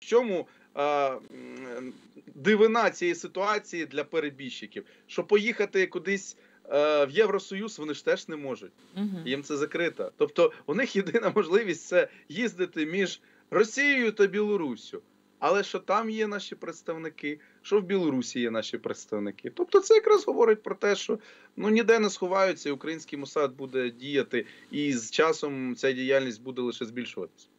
В чому е, дивина цієї ситуації для перебіжчиків? Що поїхати кудись е, в Євросоюз вони ж теж не можуть. Угу. Їм це закрито. Тобто у них єдина можливість це їздити між Росією та Білоруссю. Але що там є наші представники, що в Білорусі є наші представники. Тобто це якраз говорить про те, що ну ніде не сховаються, і український мусад буде діяти, і з часом ця діяльність буде лише збільшуватися.